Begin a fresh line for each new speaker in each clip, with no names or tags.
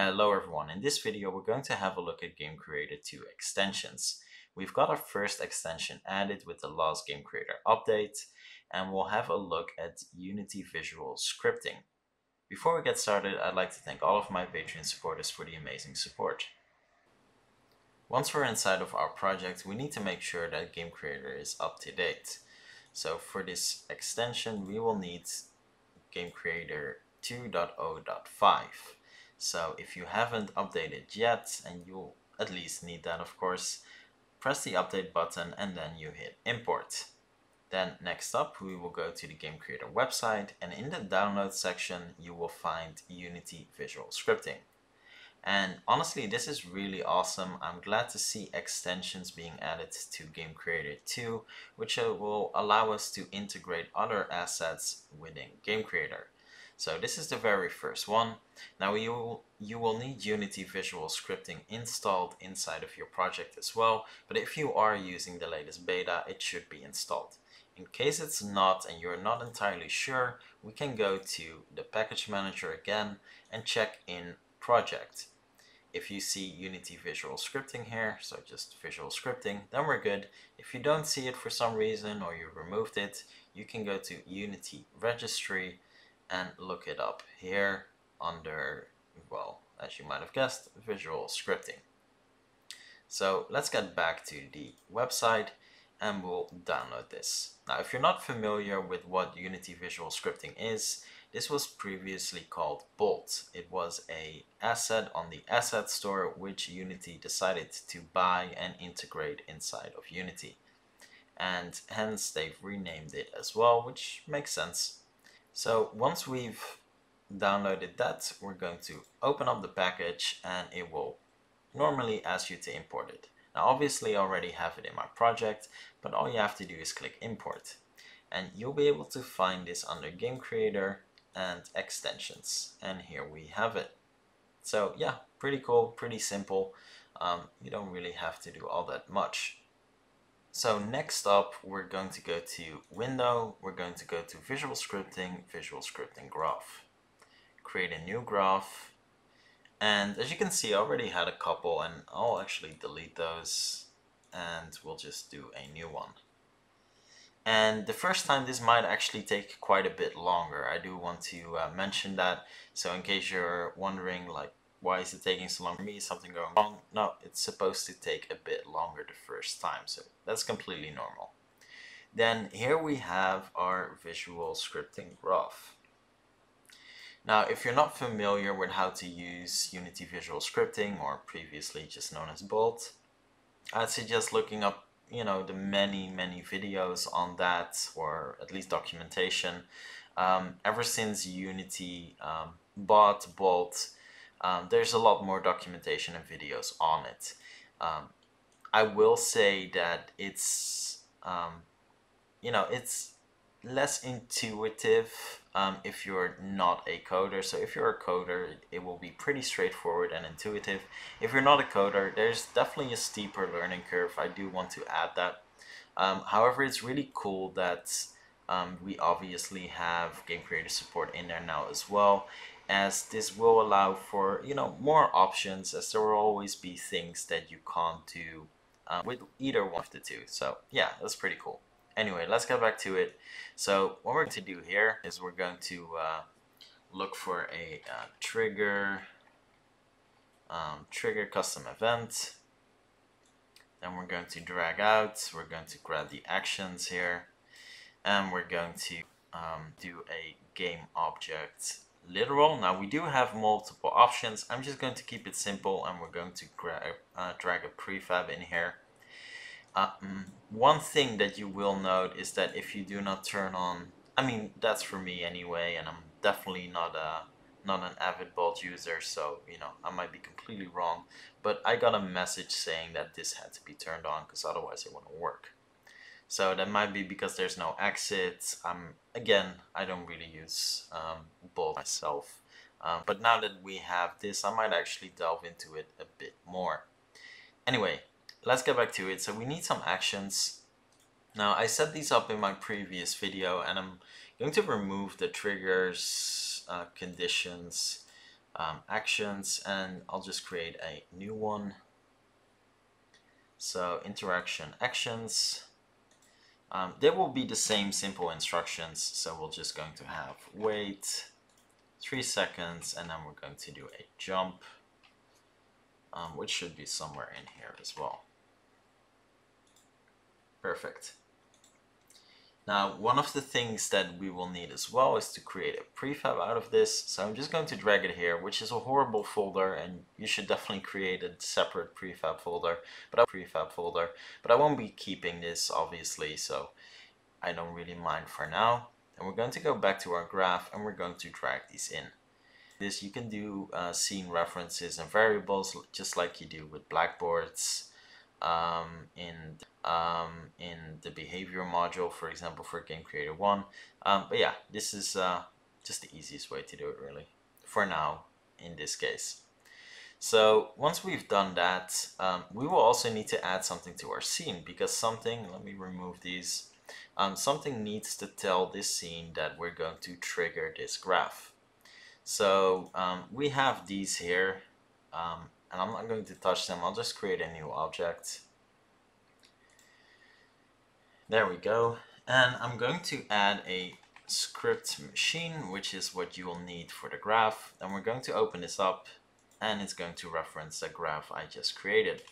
Hello everyone, in this video we're going to have a look at Game Creator 2 extensions. We've got our first extension added with the last Game Creator update and we'll have a look at Unity Visual Scripting. Before we get started, I'd like to thank all of my Patreon supporters for the amazing support. Once we're inside of our project, we need to make sure that Game Creator is up to date. So for this extension, we will need Game Creator 2.0.5. So if you haven't updated yet, and you'll at least need that of course, press the update button and then you hit import. Then next up we will go to the Game Creator website and in the download section you will find Unity Visual Scripting. And honestly this is really awesome. I'm glad to see extensions being added to Game Creator 2 which uh, will allow us to integrate other assets within Game Creator. So this is the very first one. Now you will, you will need Unity Visual Scripting installed inside of your project as well, but if you are using the latest beta, it should be installed. In case it's not and you're not entirely sure, we can go to the package manager again and check in project. If you see Unity Visual Scripting here, so just Visual Scripting, then we're good. If you don't see it for some reason or you removed it, you can go to Unity Registry and look it up here under, well, as you might have guessed, visual scripting. So let's get back to the website and we'll download this. Now, if you're not familiar with what Unity Visual Scripting is, this was previously called Bolt. It was a asset on the asset store which Unity decided to buy and integrate inside of Unity. And hence they've renamed it as well, which makes sense so once we've downloaded that, we're going to open up the package and it will normally ask you to import it. Now obviously I already have it in my project, but all you have to do is click import. And you'll be able to find this under Game Creator and extensions. And here we have it. So yeah, pretty cool, pretty simple. Um, you don't really have to do all that much. So next up, we're going to go to Window, we're going to go to Visual Scripting, Visual Scripting Graph. Create a new graph. And as you can see, I already had a couple and I'll actually delete those and we'll just do a new one. And the first time this might actually take quite a bit longer. I do want to uh, mention that. So in case you're wondering like why is it taking so long for me? Is something going wrong? No, it's supposed to take a bit longer the first time, so that's completely normal. Then here we have our visual scripting graph. Now, if you're not familiar with how to use Unity Visual Scripting, or previously just known as Bolt, I'd suggest looking up, you know, the many, many videos on that, or at least documentation. Um, ever since Unity um, bought Bolt, um, there's a lot more documentation and videos on it. Um, I will say that it's, um, you know, it's less intuitive um, if you're not a coder. So if you're a coder, it will be pretty straightforward and intuitive. If you're not a coder, there's definitely a steeper learning curve. I do want to add that. Um, however, it's really cool that um, we obviously have Game Creator support in there now as well as this will allow for you know more options as there will always be things that you can't do um, with either one of the two. So yeah that's pretty cool. Anyway let's get back to it. So what we're going to do here is we're going to uh, look for a uh, trigger um, trigger custom event. Then we're going to drag out. We're going to grab the actions here and we're going to um, do a game object literal. Now we do have multiple options. I'm just going to keep it simple and we're going to uh, drag a prefab in here. Um, one thing that you will note is that if you do not turn on, I mean that's for me anyway and I'm definitely not a not an avid bolt user so you know I might be completely wrong but I got a message saying that this had to be turned on because otherwise it wouldn't work. So that might be because there's no exits. Um, again, I don't really use um, myself. Um, but now that we have this, I might actually delve into it a bit more. Anyway, let's get back to it. So we need some actions. Now I set these up in my previous video and I'm going to remove the triggers, uh, conditions, um, actions and I'll just create a new one. So interaction actions. Um, there will be the same simple instructions. So we're just going to have wait three seconds and then we're going to do a jump, um, which should be somewhere in here as well. Perfect. Now, one of the things that we will need as well is to create a prefab out of this. So I'm just going to drag it here, which is a horrible folder, and you should definitely create a separate prefab folder, but a prefab folder. But I won't be keeping this, obviously, so I don't really mind for now. And we're going to go back to our graph, and we're going to drag these in. This you can do uh, scene references and variables, just like you do with blackboards um, in um, in the behavior module, for example, for Game Creator 1. Um, but yeah, this is uh, just the easiest way to do it really, for now, in this case. So once we've done that, um, we will also need to add something to our scene because something, let me remove these, um, something needs to tell this scene that we're going to trigger this graph. So um, we have these here, um, and I'm not going to touch them. I'll just create a new object. There we go. And I'm going to add a script machine, which is what you will need for the graph. And we're going to open this up and it's going to reference the graph I just created.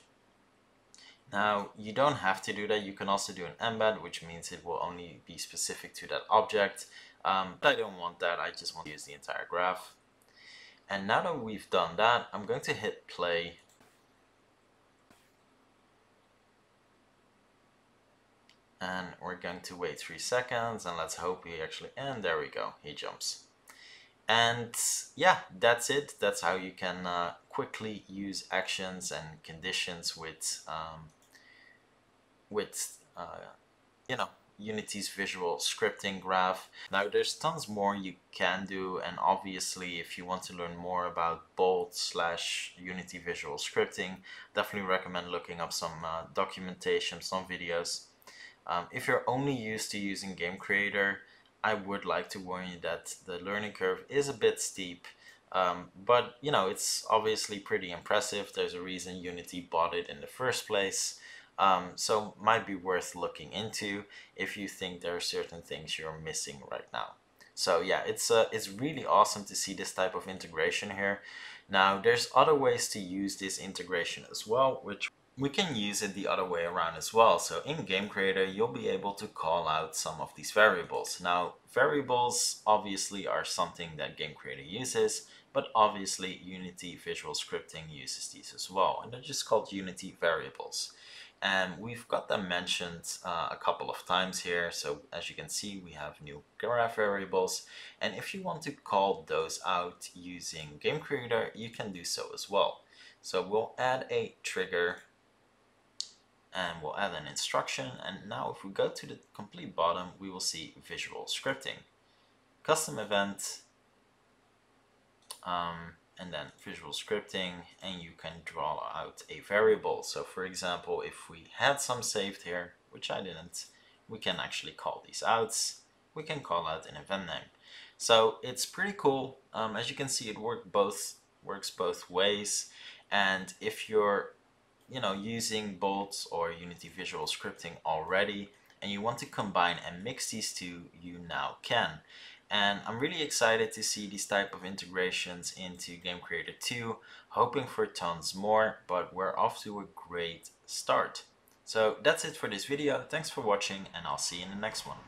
Now, you don't have to do that. You can also do an embed, which means it will only be specific to that object. Um, but I don't want that. I just want to use the entire graph. And now that we've done that, I'm going to hit play. And we're going to wait three seconds and let's hope he actually, and there we go, he jumps. And yeah, that's it. That's how you can uh, quickly use actions and conditions with, um, with uh, you know, Unity's visual scripting graph. Now there's tons more you can do and obviously if you want to learn more about Bolt slash Unity visual scripting definitely recommend looking up some uh, documentation, some videos. Um, if you're only used to using Game Creator I would like to warn you that the learning curve is a bit steep um, but you know it's obviously pretty impressive. There's a reason Unity bought it in the first place. Um, so might be worth looking into if you think there are certain things you're missing right now. So yeah, it's uh, it's really awesome to see this type of integration here. Now there's other ways to use this integration as well, which we can use it the other way around as well. So in Game Creator, you'll be able to call out some of these variables. Now, variables obviously are something that Game Creator uses, but obviously Unity Visual Scripting uses these as well. And they're just called Unity variables. And we've got them mentioned uh, a couple of times here. So as you can see we have new graph variables. And if you want to call those out using game creator you can do so as well. So we'll add a trigger and we'll add an instruction. And now if we go to the complete bottom we will see visual scripting. Custom event um, and then visual scripting and you can draw out a variable. So for example, if we had some saved here, which I didn't, we can actually call these out. We can call out an event name. So it's pretty cool. Um, as you can see, it work both works both ways. And if you're, you know, using Bolt or Unity Visual Scripting already, and you want to combine and mix these two, you now can and I'm really excited to see these type of integrations into Game Creator 2 hoping for tons more but we're off to a great start. So that's it for this video. Thanks for watching and I'll see you in the next one